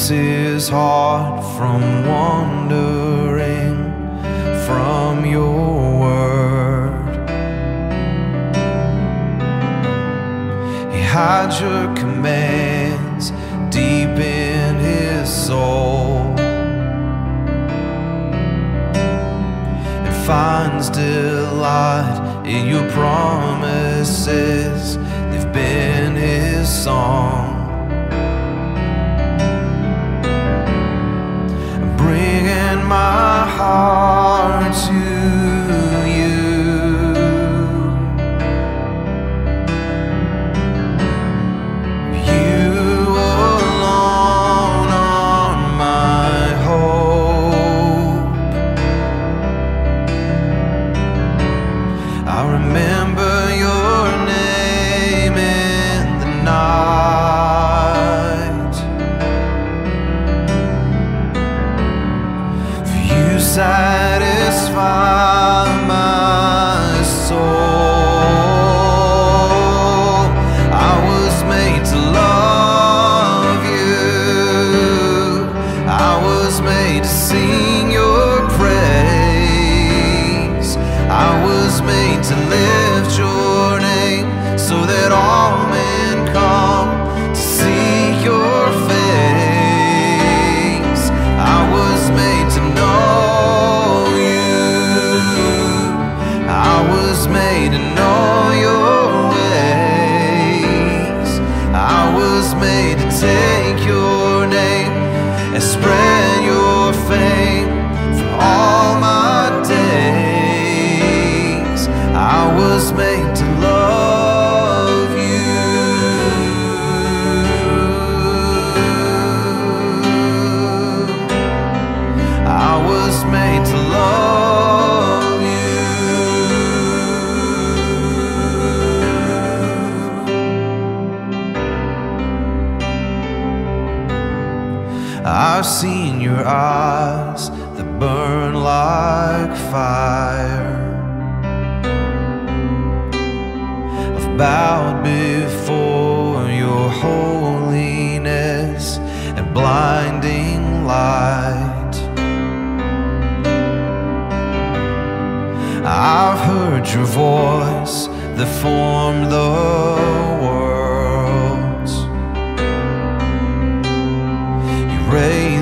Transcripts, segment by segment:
keeps his heart from wandering from your word. He hides your commands deep in his soul and finds delight in your promises. They've been his song. my heart to you. You alone are my hope. I remember.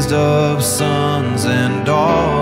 raised up sons and daughters.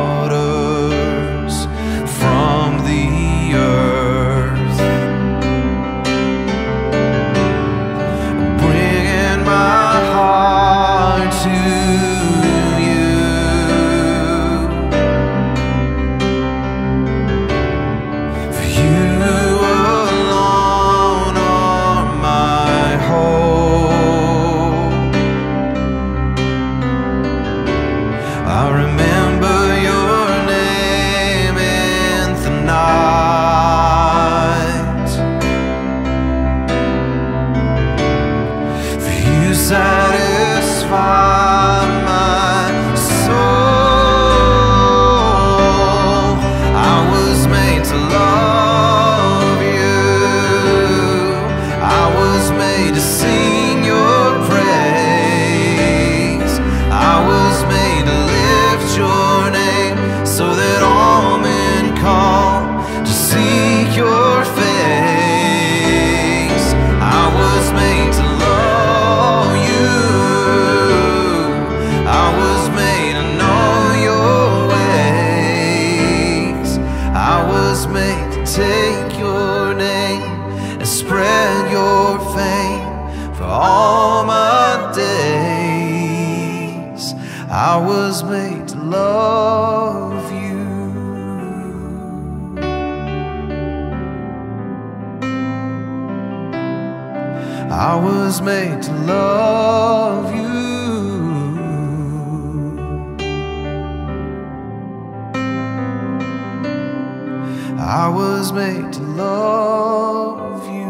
I was made to love you.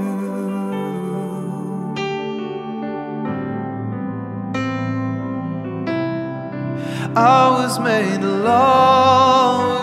I was made to love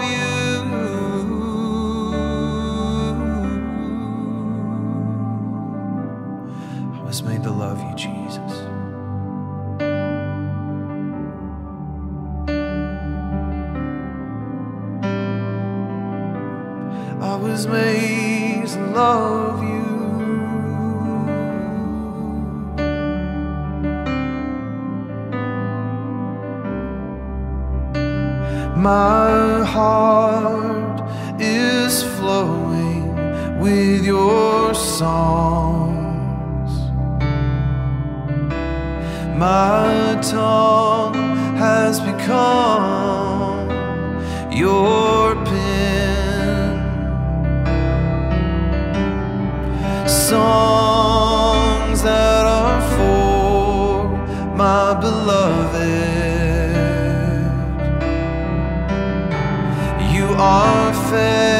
My heart is flowing with your songs. My tongue has become your pen. Song our fair.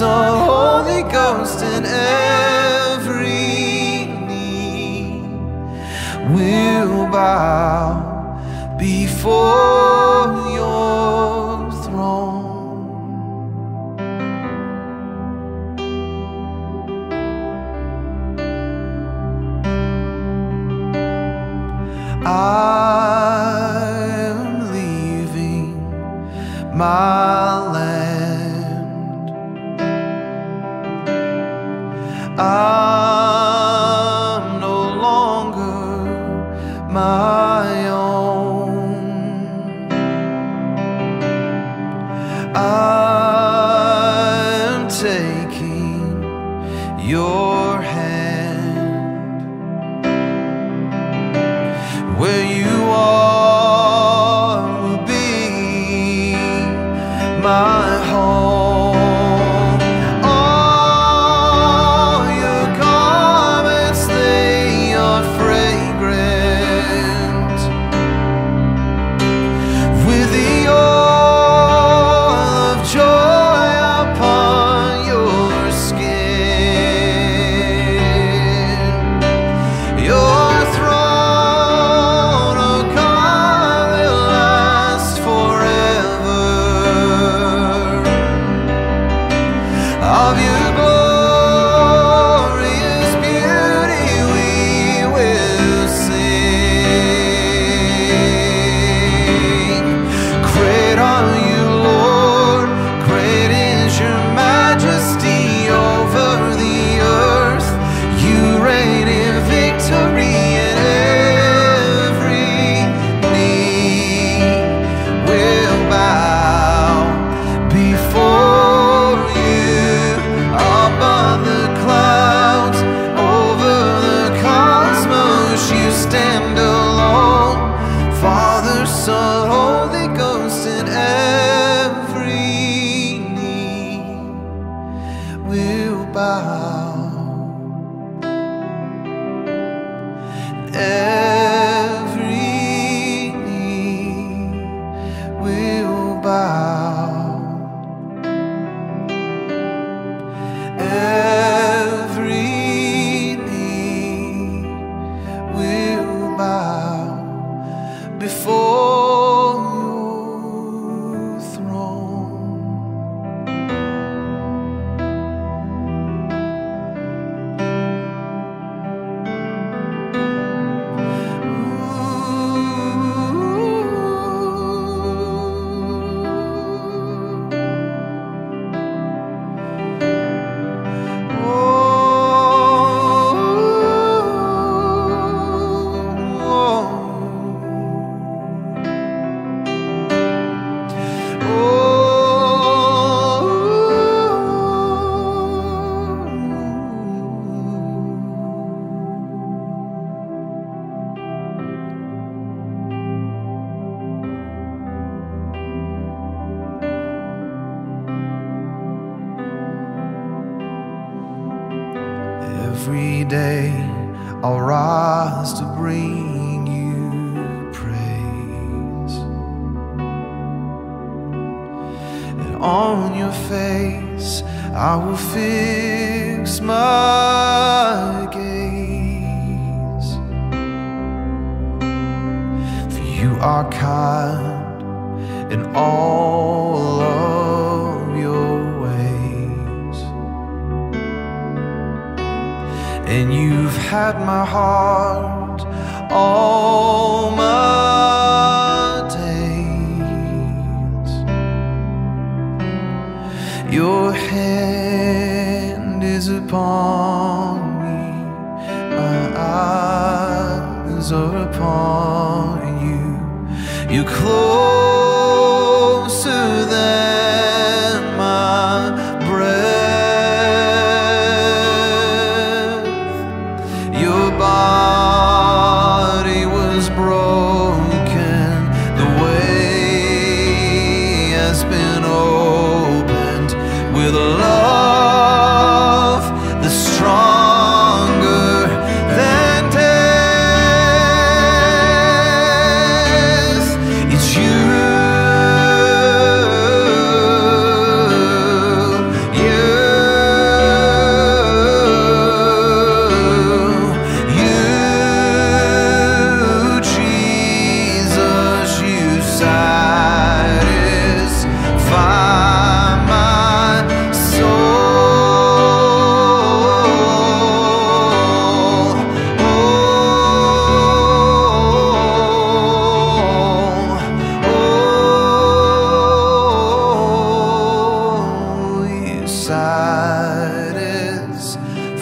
saw Holy Ghost in every knee will bow before. where you on your face, I will fix my gaze. For you are kind in all of your ways, and you've had my heart all my. Your hand is upon me, my eyes are upon you. You're closer than.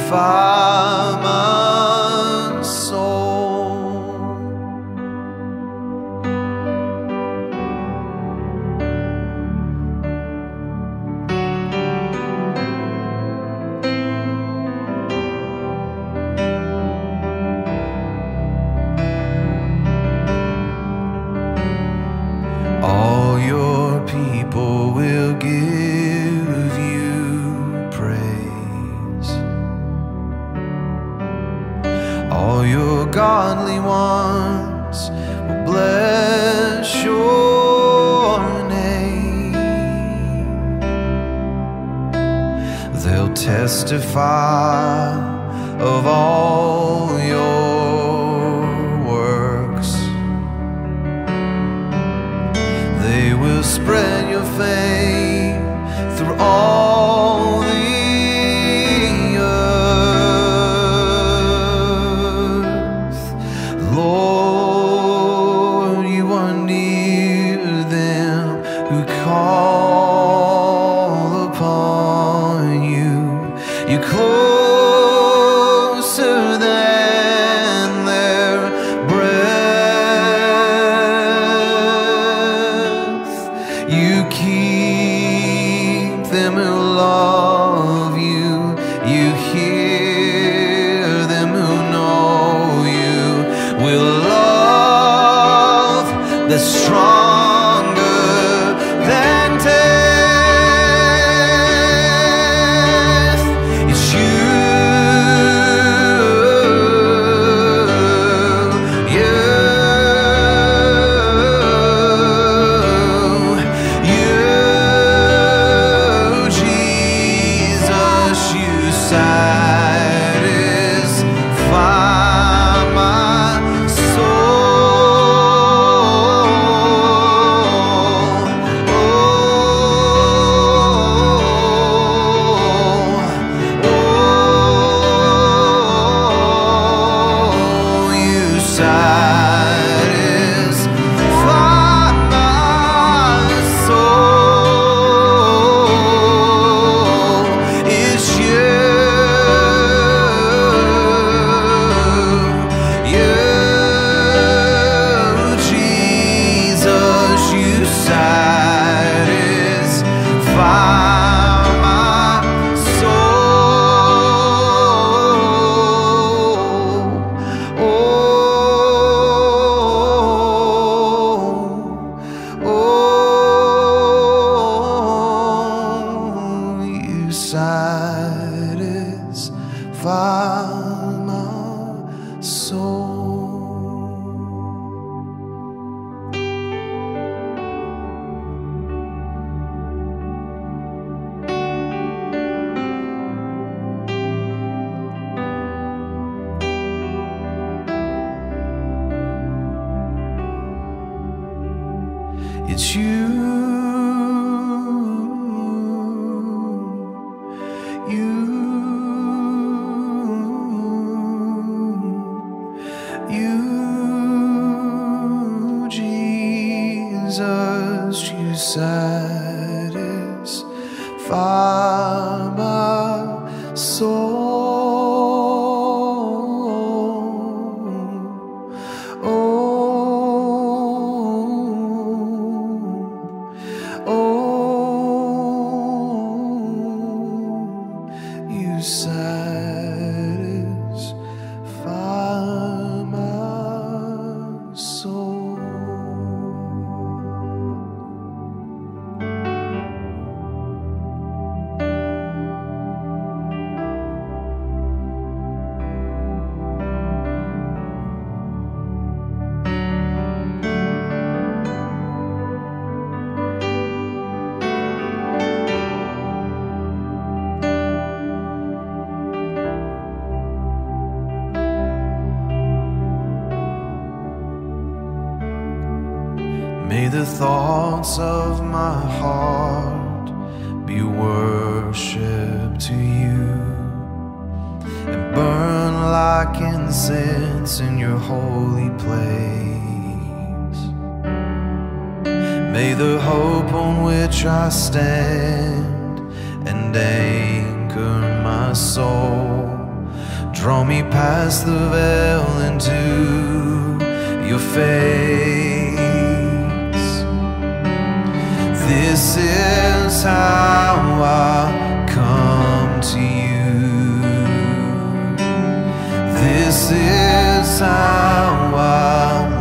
Sanctify spread your fame through all Jesus, you satisfy May the thoughts of my heart be worship to you and burn like incense in your holy place. May the hope on which I stand and anchor my soul draw me past the veil into your face. This is how I come to you. This is how I.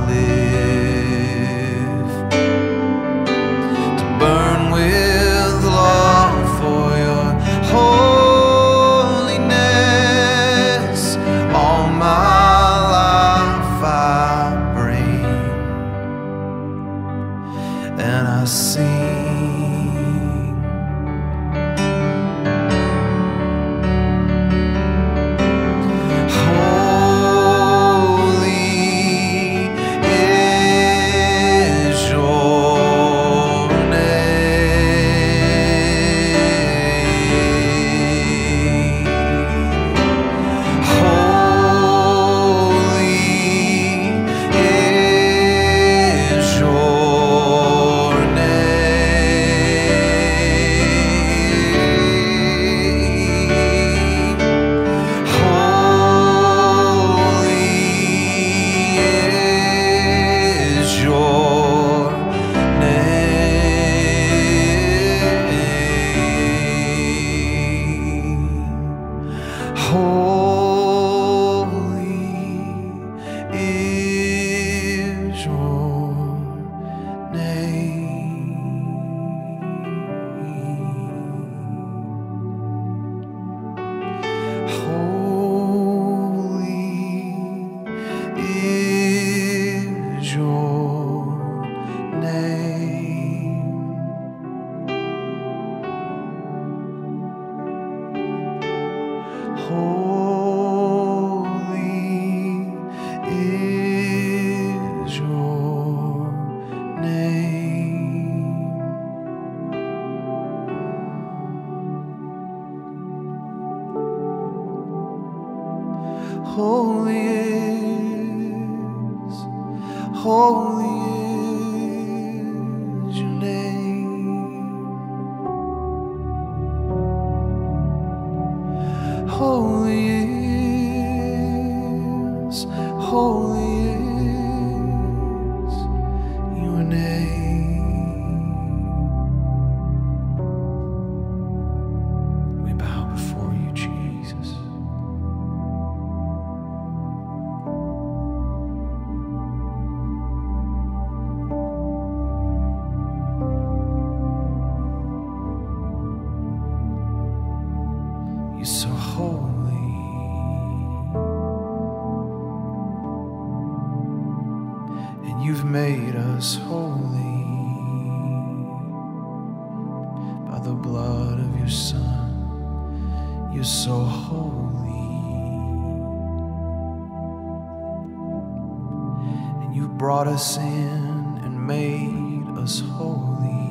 holy You're so holy. And You've brought us in and made us holy.